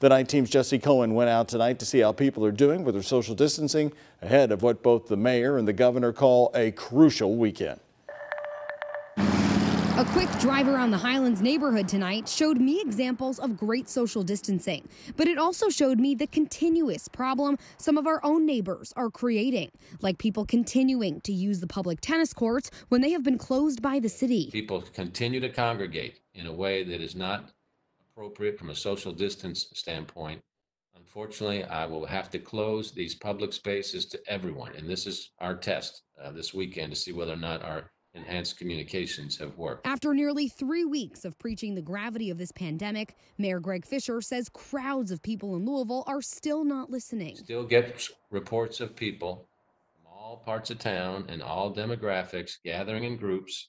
The night team's Jesse Cohen went out tonight to see how people are doing with their social distancing ahead of what both the mayor and the governor call a crucial weekend. A quick drive around the Highlands neighborhood tonight showed me examples of great social distancing, but it also showed me the continuous problem some of our own neighbors are creating, like people continuing to use the public tennis courts when they have been closed by the city. People continue to congregate in a way that is not appropriate from a social distance standpoint. Unfortunately, I will have to close these public spaces to everyone, and this is our test uh, this weekend to see whether or not our enhanced communications have worked. After nearly three weeks of preaching the gravity of this pandemic, Mayor Greg Fischer says crowds of people in Louisville are still not listening. Still get reports of people from all parts of town and all demographics gathering in groups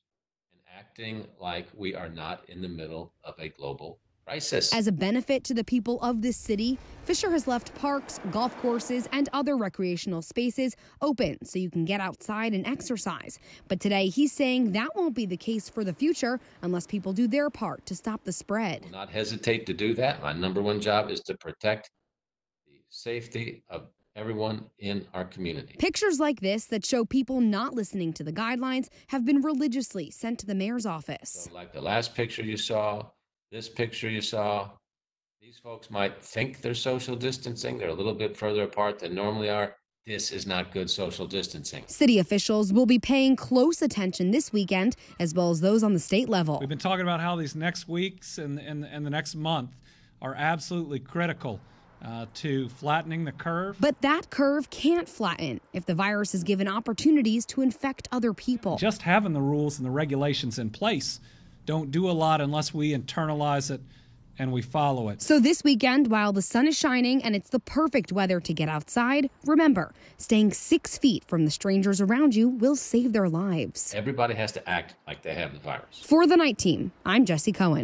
and acting like we are not in the middle of a global crisis. As a benefit to the people of this city, Fischer has left parks, golf courses, and other recreational spaces open so you can get outside and exercise. But today he's saying that won't be the case for the future unless people do their part to stop the spread. Will not hesitate to do that. My number one job is to protect the safety of everyone in our community. Pictures like this that show people not listening to the guidelines have been religiously sent to the mayor's office. So like the last picture you saw, this picture you saw, these folks might think they're social distancing. They're a little bit further apart than normally are. This is not good social distancing. City officials will be paying close attention this weekend, as well as those on the state level. We've been talking about how these next weeks and, and, and the next month are absolutely critical uh, to flattening the curve. But that curve can't flatten if the virus is given opportunities to infect other people. Just having the rules and the regulations in place don't do a lot unless we internalize it and we follow it. So, this weekend, while the sun is shining and it's the perfect weather to get outside, remember staying six feet from the strangers around you will save their lives. Everybody has to act like they have the virus. For the night team, I'm Jesse Cohen.